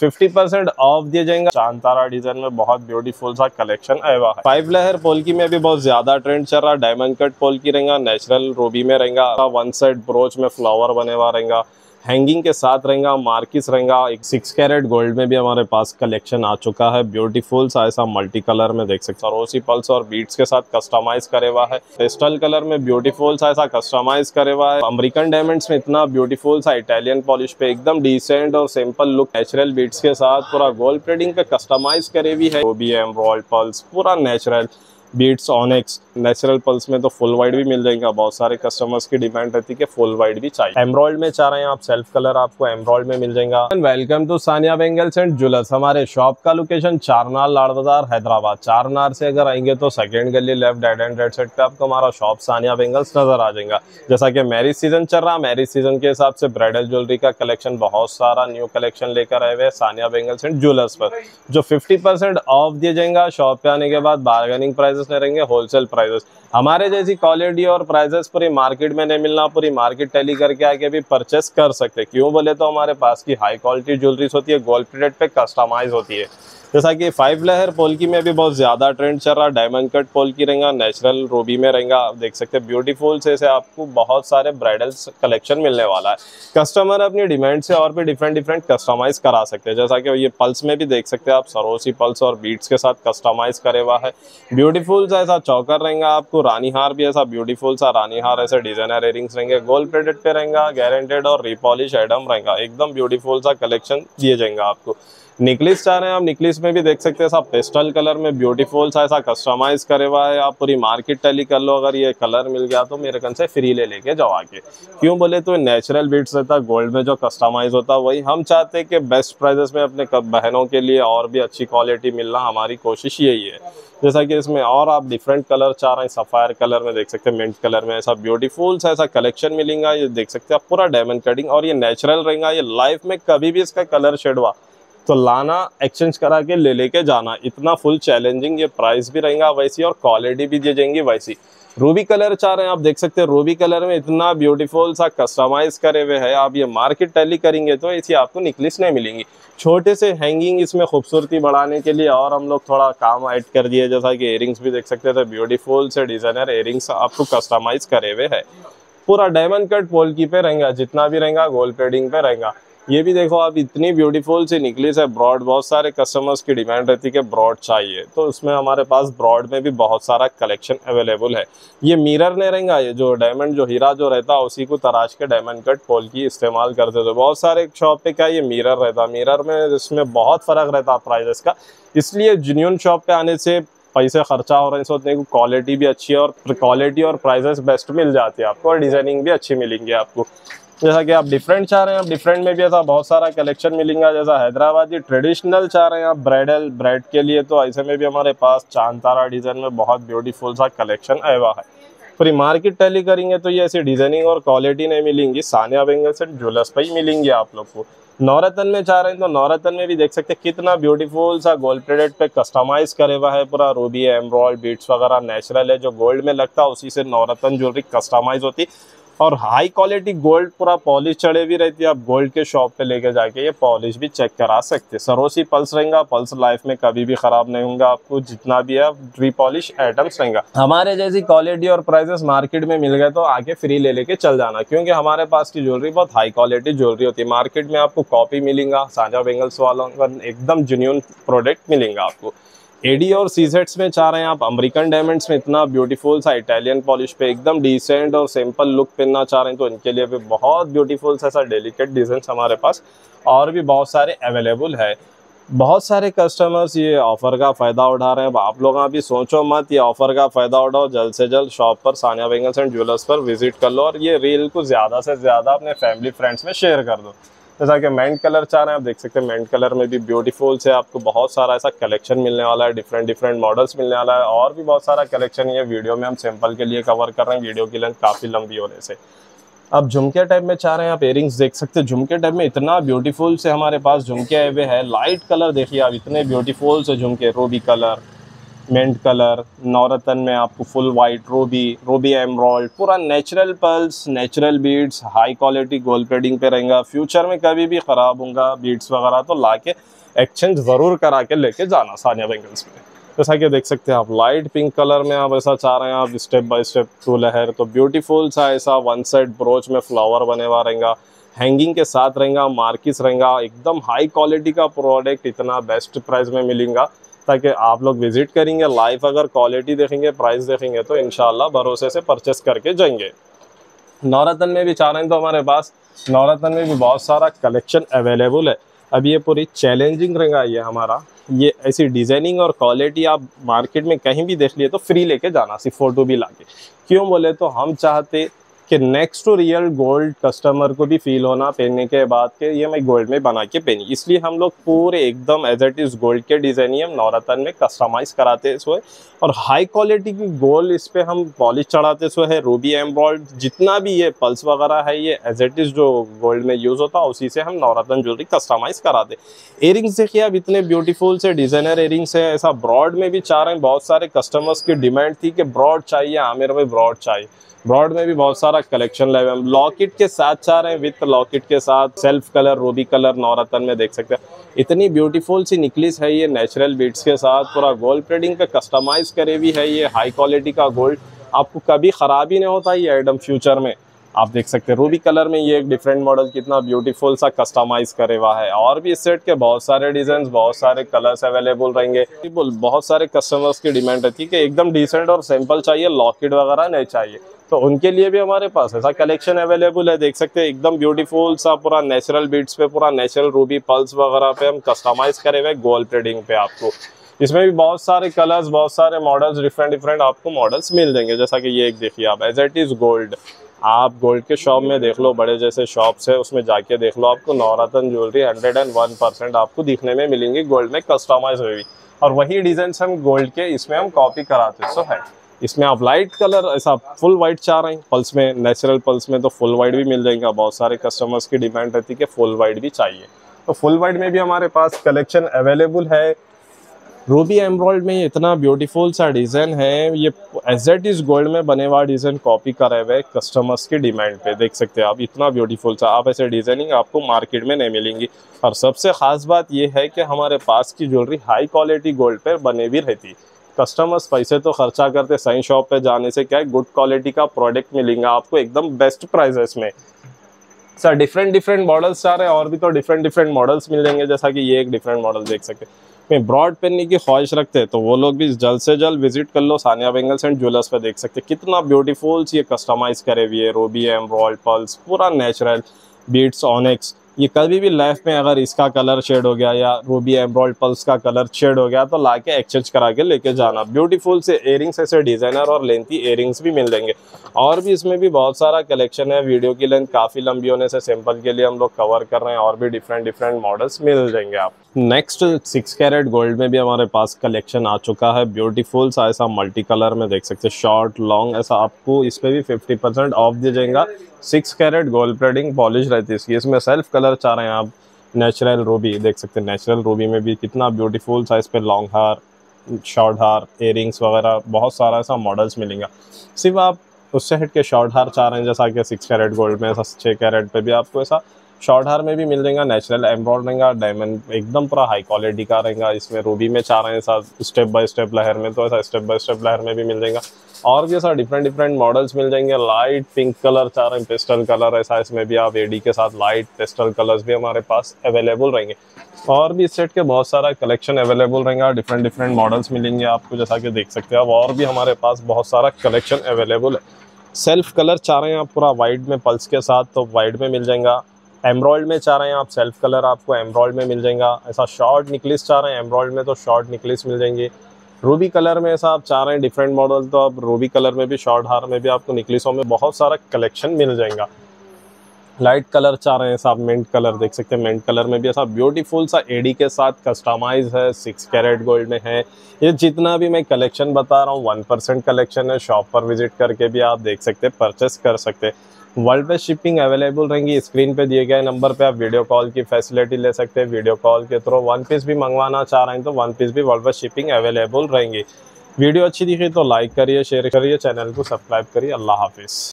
Fifty percent off दिया जाएगा। चांतारा design में बहुत ब्यूटीफुल सा कलेक्शन आया है। फाइव लहर पोलकी में भी बहुत ज़्यादा ट्रेंड चल रहा है। डायमंड कट पोलकी रहेगा नेचुरल रूबी में रहेगा। वन साइड ब्रोच में फ्लावर बने हुआ रहेगा। हैंगिंग के साथ रहेगा मार्किस रहेगा, एक सिक्स कैरेट गोल्ड में भी हमारे पास कलेक्शन आ चुका है। ब्यूटीफुल सा ऐसा मल्टी कलर में देख सकते हैं। रोसी पल्स और बीट्स के साथ कस्टमाइज करे हुआ है। पेस्टल कलर में ब्यूटीफुल सा ऐसा कस्टमाइज करे हुआ है। अमेरिकन डायमंड्स में इतना ब्यूटीफुल सा इटालियन पॉलिश पे एकदम डिसेंट और सिंपल लुक नेचुरल बीट्स के साथ पूरा गोल्ड प्लेटिंग पे कस्टमाइज करे हुई है। वो भी एम्ब्रॉयड पल्स पूरा natural beads onyx natural pearls में तो फुल वाइड भी मिल जाएगा। बहुत सारे कस्टमर्स की डिमांड रहती है कि फुल वाइड भी चाहिए। एमरॉल्ड में चाह रहे हैं आप सेल्फ कलर आपको एमरॉल्ड में मिल जाएगा। And welcome to Sania bangles and jewellers हमारे शॉप का लोकेशन चारनार, लाड़ बाज़ार, हैदराबाद। चारनार से अगर आएँगे तो सेकेंड गली left dead end right side पे आपको हमारा शॉप सानिया बेंगल्स नज़र आ जाएगा। जैसा कि मैरिज सीज़न चल रहा है मैरिज सीज़न के हिसाब से ब्राइडल ज्वेलरी का कलेक्शन बहुत सारा न्यू कलेक्शन लेकर आए हुए सानिया बेंगल्स एंड ज्वेलर्स पर। जो फिफ्टी ऑफ़ दिया जाएगा शॉप पे आने के बाद बार्गेनिंग प्राइजेस रहेंगे होलसेल होलसेल प्राइजेस हमारे जैसी क्वालिटी और प्राइजेस पूरी मार्केट में नहीं मिलना, पूरी मार्केट टैली करके आके भी परचेस कर सकते क्यों बोले तो हमारे पास की हाई क्वालिटी ज्वेलरीज होती है गोल्ड प्लेट पे कस्टमाइज होती है। जैसा कि फाइव लहर पोल्की में भी बहुत ज़्यादा ट्रेंड चल रहा है डायमंड कट पोलकी रहेगा नेचुरल रूबी में रहेगा आप देख सकते हैं ब्यूटीफुल से, से आपको बहुत सारे ब्राइडल कलेक्शन मिलने वाला है। कस्टमर अपनी डिमांड से और भी डिफरेंट डिफरेंट कस्टमाइज करा सकते हैं। जैसा कि ये पल्स में भी देख सकते हैं आप सरोसी पल्स और बीट्स के साथ कस्टमाइज करे हुआ है। ब्यूटीफुल सा ऐसा चौकर रहेगा आपको रानी हार भी ऐसा ब्यूटीफुल सा रानी हार ऐसे डिज़ाइनर एयरिंग्स रहेंगे गोल्ड प्लेटेड पे रहेगा गारंटेड और रिपॉलिश आइटम रहेगा। एकदम ब्यूटीफुल सा कलेक्शन दिए जाएँगे आपको। निकलिस चाह रहे हैं आप निकलिस में भी देख सकते हैं पेस्टल कलर में ब्यूटीफुल सा, ऐसा कस्टमाइज करे हुआ है। आप पूरी मार्केट टैली कर लो, अगर ये कलर मिल गया तो मेरे कन से फ्री ले लेके जाओ आके। क्यों बोले? तो नेचुरल बीट्स रहता है गोल्ड में जो कस्टमाइज होता है, वही हम चाहते हैं कि बेस्ट प्राइजेस में अपने बहनों के लिए और भी अच्छी क्वालिटी मिलना हमारी कोशिश यही है। जैसा कि इसमें और आप डिफरेंट कलर चाह रहे हैं सफायर कलर में देख सकते हैं मिंट कलर में ऐसा ब्यूटीफुल सा, ऐसा कलेक्शन मिलेगा, ये देख सकते हैं आप पूरा डायमंड कटिंग और ये नेचुरल रहेगा, ये लाइफ में कभी भी इसका कलर शेड हुआ। तो लाना एक्सचेंज करा के ले लेके जाना। इतना फुल चैलेंजिंग ये प्राइस भी रहेगा वैसी और क्वालिटी भी दी जाएँगी वैसी रूबी कलर चाह रहे हैं, आप देख सकते हैं रूबी कलर में इतना ब्यूटीफुल सा कस्टमाइज करे हुए है। आप ये मार्केट टैली करेंगे तो ऐसी आपको निकलिस नहीं मिलेंगी। छोटे से हैंगिंग इसमें खूबसूरती बढ़ाने के लिए और हम लोग थोड़ा काम ऐड कर दिए, जैसा कि एयरिंग्स भी देख सकते थे ब्यूटीफुल से डिज़ाइनर एयरिंग्स आपको कस्टमाइज करे हुए है। पूरा डायमंड कट पोल की पे रहेगा, जितना भी रहेगा गोल्ड प्लेडिंग पे रहेगा। ये भी देखो, आप इतनी ब्यूटीफुल सी निकली है ब्रॉड बहुत सारे कस्टमर्स की डिमांड रहती है कि ब्रॉड चाहिए। तो उसमें हमारे पास ब्रॉड में भी बहुत सारा कलेक्शन अवेलेबल है। ये मिरर नहीं रहेगा ये जो डायमंड जो हीरा जो रहता है उसी को तराश के डायमंड कट पोल की इस्तेमाल करते थे। बहुत सारे शॉप पे क्या, ये मिरर रहता। मिरर में इसमें बहुत फ़र्क रहता प्राइजेस का। इसलिए जिन्यून शॉप पे आने से पैसे खर्चा हो रहे हैं, सोचने को क्वालिटी भी अच्छी है और क्वालिटी और प्राइजेस बेस्ट मिल जाती है आपको और डिज़ाइनिंग भी अच्छी मिलेंगी आपको। जैसा कि आप डिफरेंट चाह रहे हैं, आप डिफरेंट में भी ऐसा बहुत सारा कलेक्शन मिलेगा, जैसा हैदराबादी ट्रेडिशनल चाह रहे हैं आप ब्राइडल ब्राइड के लिए तो ऐसे में भी हमारे पास चाँद तारा डिज़ाइन में बहुत ब्यूटीफुल सा कलेक्शन आया हुआ है। पूरी मार्केट टैली करेंगे तो ये ऐसी डिज़ाइनिंग और क्वालिटी नहीं मिलेंगी, सानिया बेंगल से ज्वेलर्स पर ही मिलेंगी आप लोग को। नौरतन में चाह रहे हैं तो नौरतन में भी देख सकते हैं कितना ब्यूटीफुल सा गोल्ड प्लेटेड पे कस्टमाइज करे हुआ है, पूरा रूबी एम्ब्रॉयड बीट्स वगैरह नेचुरल है, जो गोल्ड में लगता है, उसी से नौरतन ज्वेलरी कस्टमाइज होती। और हाई क्वालिटी गोल्ड पूरा पॉलिश चढ़े भी रहती है। आप गोल्ड के शॉप पे लेके जाके ये पॉलिश भी चेक करा सकते हैं। सरोसी पल्स रहेगा पल्स लाइफ में कभी भी खराब नहीं होगा। आपको जितना भी है रीपॉलिश आइटम्स रहेगा। हमारे जैसी क्वालिटी और प्राइसेस मार्केट में मिल गए तो आगे फ्री ले लेके चल जाना। क्योंकि हमारे पास की ज्वेलरी बहुत हाई क्वालिटी ज्वेलरी होती है। मार्केट में आपको कॉपी मिलेगा, साझा बेंगल्स वालों का एकदम जेन्यून प्रोडक्ट मिलेगा आपको। एडी और सीजेट्स में चाह रहे हैं आप। अमेरिकन डायमंड्स में इतना ब्यूटीफुल सा इटालियन पॉलिश पे एकदम डिसेंट और सिंपल लुक पहनना चाह रहे हैं तो इनके लिए भी बहुत ब्यूटीफुल सा डेलिकेट डिज़ाइन हमारे पास और भी बहुत सारे अवेलेबल है। बहुत सारे कस्टमर्स ये ऑफ़र का फ़ायदा उठा रहे हैं। आप लोग अभी सोचो मत, ये ऑफ़र का फ़ायदा उठाओ। जल्द से जल्द शॉप पर, सानिया बेंगल्स एंड ज्वेलर्स पर विज़िट कर लो और ये रील को ज़्यादा से ज़्यादा अपने फैमिली फ्रेंड्स में शेयर कर दो। जैसा कि मेंट कलर चाह रहे हैं, आप देख सकते हैं मेंट कलर में भी ब्यूटीफुल से आपको बहुत सारा ऐसा कलेक्शन मिलने वाला है डिफरेंट डिफरेंट मॉडल्स मिलने वाला है, और भी बहुत सारा कलेक्शन ये वीडियो में हम सैंपल के लिए कवर कर रहे हैं वीडियो की लेंथ काफ़ी लंबी होने से। अब झुमके टाइप में चाह रहे हैं, आप एयरिंग्स देख सकते हैं, झुमके टाइप में इतना ब्यूटीफुल से हमारे पास झुमके आए हुए हैं लाइट कलर देखिए आप, इतने ब्यूटीफुल से झुमके रूबी कलर मिंट कलर नौरतन में आपको full white ruby ruby emerald पूरा natural pearls natural beads high quality gold plating पे रहेगा। फ्यूचर में कभी भी ख़राब होगा बीड्स वगैरह तो ला के एक्सचेंज ज़रूर करा के लेके जाना सानिया बेंगल्स में। जैसा कि देख सकते हैं आप लाइट पिंक कलर में आप ऐसा चाह रहे हैं, आप स्टेप बाय स्टेप टू लहर तो ब्यूटीफुल सा ऐसा वन साइड ब्रोच में फ्लावर बने हुआ रहेगा। हैंगिंग के साथ रहेगा मार्किस रहेगा, एकदम हाई क्वालिटी का प्रोडक्ट इतना बेस्ट प्राइस में मिलेगा। ताकि आप लोग विज़िट करेंगे लाइव अगर क्वालिटी देखेंगे प्राइस देखेंगे तो इनशाला भरोसे से परचेस करके जाएँगे। नौरतन में भी चाह रहे हैं तो हमारे पास। नौरतन में भी बहुत सारा कलेक्शन अवेलेबल है। अब ये पूरी चैलेंजिंग रहेगा ये हमारा। ये ऐसी डिज़ाइनिंग और क्वालिटी आप मार्केट में कहीं भी देख लिए तो फ्री लेके जाना, सिर्फ़ फ़ोटो भी लाके। क्यों बोले? तो हम चाहते कि next to real gold customer को भी फील होना पहनने के बाद के ये मैं गोल्ड में बना के पहनी। इसलिए हम लोग पूरे एकदम एज इट इज़ गोल्ड के डिज़ाइन ही हम नौरतन में कस्टमाइज कराते हुए और हाई क्वालिटी की गोल्ड इस पर हम पॉलिश चढ़ाते हुए है। रूबी एम्ब्रॉयड जितना भी ये पल्स वगैरह है, ये एज इट इज़ जो गोल्ड में यूज़ होता है, उसी से हम नौरतन ज्वेलरी कस्टमाइज कराते। एयरिंग्स देखिए अब इतने ब्यूटीफुल से डिज़ाइनर एयरिंग्स है। ऐसा ब्रॉड में भी चाह रहे हैं, बहुत सारे कस्टमर्स की डिमांड थी कि ब्रॉड चाहिए, आमिर मेरे भाई ब्रॉड चाहिए। ब्रॉड में भी बहुत सारा कलेक्शन लगे हम लॉकेट के साथ चाह रहे हैं विथ लॉकेट के साथ। सेल्फ कलर रूबी कलर नौरतन में देख सकते हैं। इतनी ब्यूटीफुल सी निकलिस है ये नेचुरल बीट्स के साथ। पूरा गोल्ड प्लेटिंग का कस्टमाइज करे भी है ये। हाई क्वालिटी का गोल्ड आपको कभी ख़राब ही नहीं होता ये आइटम फ्यूचर में। आप देख सकते हैं, रूबी कलर में ये एक डिफरेंट मॉडल कितना ब्यूटीफुल सा कस्टमाइज करे हुआ है। और भी इस सेट के बहुत सारे डिज़ाइन बहुत सारे कलर्स अवेलेबल रहेंगे। बहुत सारे कस्टमर्स की डिमांड रहती है कि एकदम डिसेंट और सिंपल चाहिए लॉकेट वगैरह नहीं चाहिए। तो उनके लिए भी हमारे पास ऐसा कलेक्शन अवेलेबल है, देख सकते हैं, एकदम ब्यूटीफुल सा पूरा नेचुरल बीट्स पे, पूरा नेचुरल रूबी पल्स वगैरह पे हम कस्टमाइज करे हुए गोल्ड प्लेटिंग पे आपको। इसमें भी बहुत सारे कलर्स बहुत सारे मॉडल्स डिफरेंट डिफरेंट आपको मॉडल्स मिल जाएँगे जैसा कि ये एक देखिए आप एज इट इज़ गोल्ड आप गोल्ड के शॉप में देख लो, बड़े जैसे शॉप्स है, उसमें जाके देख लो आपको नवरत्न jewellery hundred and one percent आपको दिखने में मिलेंगी गोल्ड में कस्टमाइज हुई। और वही डिज़ाइन हम गोल्ड के इसमें हम कॉपी कराते सो है। इसमें आप लाइट कलर ऐसा फुल वाइट चाह रहे हैं पल्स में नेचुरल पल्स में तो फुल वाइट भी मिल जाएगा। बहुत सारे कस्टमर्स की डिमांड रहती है कि फुल वाइट भी चाहिए। तो फुल वाइट में भी हमारे पास कलेक्शन अवेलेबल है। रूबी एम्ब्रॉयड में इतना ब्यूटीफुल सा डिज़ाइन है, ये एजेट इज़ गोल्ड में बने हुआ डिज़ाइन कॉपी करे हुए कस्टमर्स की डिमांड पे, देख सकते हैं आप, इतना ब्यूटीफुल सा, आप ऐसे डिज़ाइनिंग आपको मार्केट में नहीं मिलेंगी। और सबसे ख़ास बात ये है कि हमारे पास की ज्वेलरी हाई क्वालिटी गोल्ड पर बने भी रहती। कस्टमर्स पैसे तो खर्चा करते सही शॉप पे जाने से क्या है गुड क्वालिटी का प्रोडक्ट मिलेगा आपको, एकदम बेस्ट प्राइजेस में सर डिफरेंट डिफरेंट मॉडल्स चाह रहे हैं, और भी तो डिफरेंट डिफरेंट मॉडल्स मिल जाएँगे, जैसा कि ये एक डिफरेंट मॉडल देख सकते में ब्रॉड पहनने की ख्वाहिश रखते हैं तो वो लोग भी जल्द से जल्द विज़िट कर लो, सानिया बेंगल्स एंड ज्वेलर्स पर देख सकते हैं। कितना ब्यूटीफुल्स ये कस्टमाइज करे हुए है रोबी रॉयल पल्स पूरा नेचुरल बीट्स ऑनिक्स ये कभी भी लाइफ में अगर इसका कलर शेड हो गया या रूबी एम्ब्रॉयड पल्स का कलर शेड हो गया तो ला के एक्सचेंज करा के लेके जाना। ब्यूटीफुल से एयरिंग्स ऐसे डिज़ाइनर और लेंथी एयरिंग्स भी मिल जाएँगे। और भी इसमें भी बहुत सारा कलेक्शन है वीडियो की लेंथ काफ़ी लंबी होने से सिंपल के लिए हम लोग कवर कर रहे हैं, और भी डिफरेंट डिफरेंट मॉडल्स मिल जाएँगे आप। नेक्स्ट सिक्स कैरेट गोल्ड में भी हमारे पास कलेक्शन आ चुका है। ब्यूटीफुल सा ऐसा मल्टी कलर में देख सकते हैं। शॉर्ट लॉन्ग ऐसा आपको इस पर भी फिफ्टी परसेंट ऑफ़ दिया जाएगा six carat gold plating polish रहती है इसकी। इसमें सेल्फ कलर चाह रहे हैं आप। नेचुरल रूबी देख सकते हैं नेचुरल रूबी में भी कितना ब्यूटीफुल साइज़ पे लॉन्ग हार शॉर्ट हार एयरिंग्स वगैरह, बहुत सारा ऐसा मॉडल्स मिलेंगे। सिर्फ़ आप उससे हट के शॉर्ट हार चाह रहे हैं, जैसा कि सिक्स कैरेट गोल्ड में ऐसा छः कैरेट पर भी आपको ऐसा शॉर्ट हार में भी मिल जाएगा नेचुरल एम्ब्रॉयड रहेगा डायमंड एकदम पूरा हाई क्वालिटी का रहेगा, इसमें रूबी में चाह रहे हैं, ऐसा स्टेप बाय स्टेप लहर में तो ऐसा स्टेप बाय स्टेप लहर में भी मिल जाएगा और भी ऐसा डिफरेंट डिफरेंट मॉडल्स मिल जाएँगे लाइट पिंक कलर चाह रहे हैं पेस्टल कलर ऐसा इसमें भी आप एडी के साथ लाइट पेस्टल कलर्स भी हमारे पास अवेलेबल रहेंगे। और भी इस सेट के बहुत सारा कलेक्शन अवेलेबल रहेगा डिफरेंट डिफरेंट मॉडल्स मिलेंगे आपको जैसा कि देख सकते हैं। और भी हमारे पास बहुत सारा कलेक्शन अवेलेबल है। सेल्फ कलर चाह रहे हैं, आप पूरा वाइट में पल्स के साथ तो वाइट में मिल जाएगा। एम्ब्रॉयड में चाह रहे हैं आप सेल्फ कलर आपको एम्ब्रॉयड में मिल जाएगा। ऐसा शॉर्ट निकलिस चाह रहे हैं एम्ब्रॉयड में तो शॉर्ट निकलिस मिल जाएँगे। रूबी कलर में ऐसा आप चाह रहे हैं डिफरेंट मॉडल तो आप रूबी कलर में भी शॉर्ट हार में भी आपको निकलिसों में बहुत सारा कलेक्शन मिल जाएगा। लाइट कलर चाह रहे हैं साहब मिंट कलर देख सकते हैं। मिंट कलर में भी ऐसा ब्यूटीफुल सा एडी के साथ कस्टमाइज है सिक्स कैरेट गोल्ड में है। ये जितना भी मैं कलेक्शन बता रहा हूँ वन परसेंट कलेक्शन है। शॉप पर विज़िट करके भी आप देख सकते हैं परचेस कर सकते हैं। वर्ल्ड पे शिपिंग अवेलेबल रहेंगी। स्क्रीन पे दिए गए नंबर पे आप वीडियो कॉल की फैसिलिटी ले सकते हैं। वीडियो कॉल के थ्रू वन पीस भी मंगवाना चाह रहे हैं तो वन पीस भी वर्ल्ड पे शिपिंग अवेलेबल रहेंगी। वीडियो अच्छी दिखी तो लाइक करिए शेयर करिए चैनल को सब्सक्राइब करिए। अल्लाह हाफिज़।